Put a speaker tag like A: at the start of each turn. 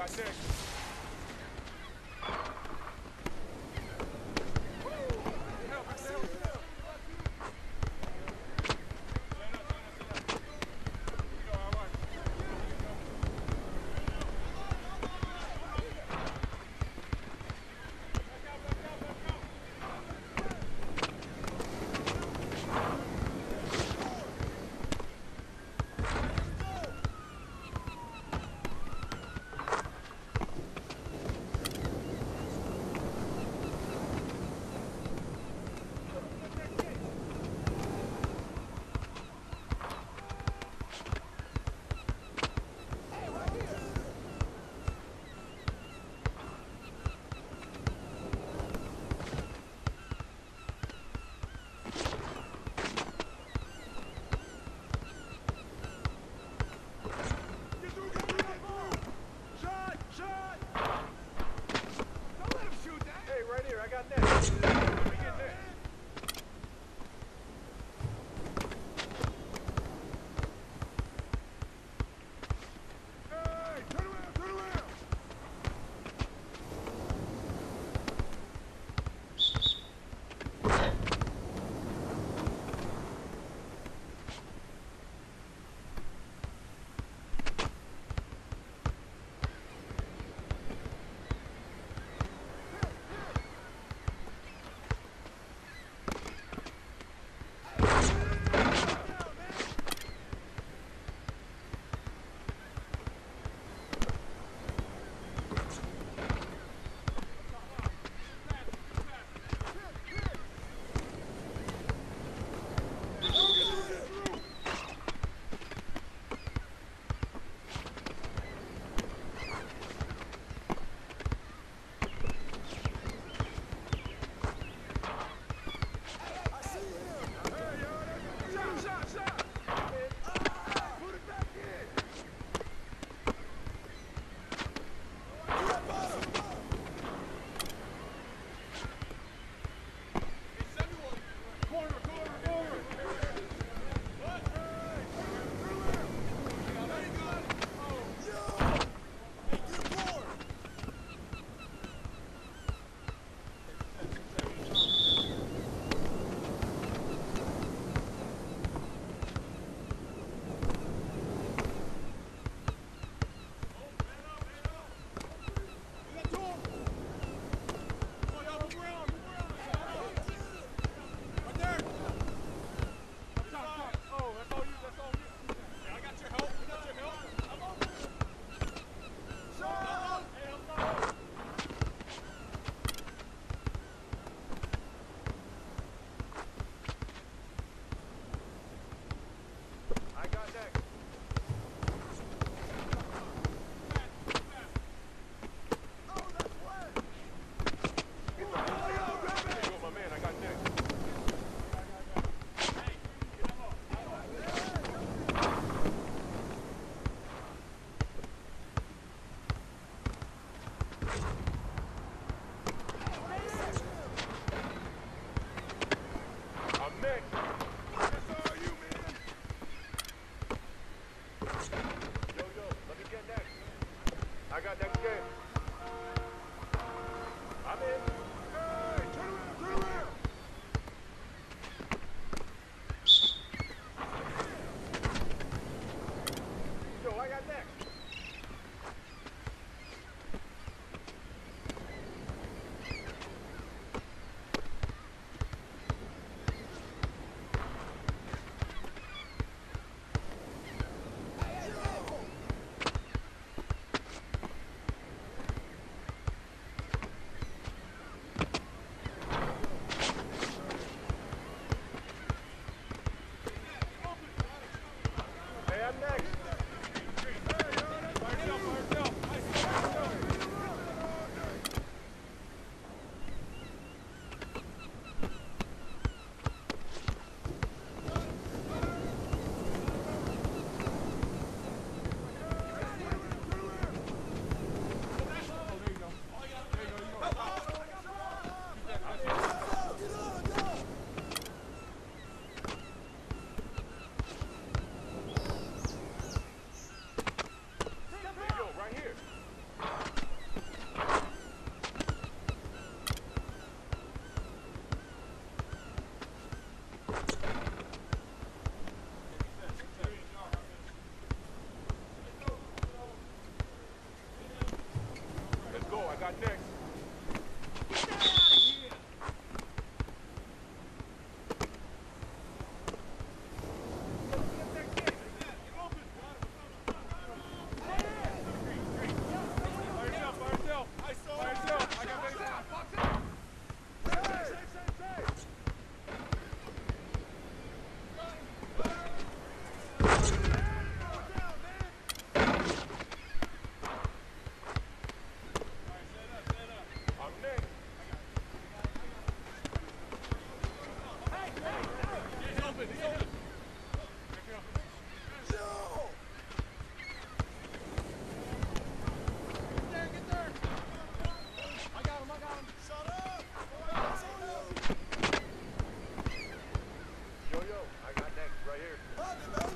A: got next. Hallelujah.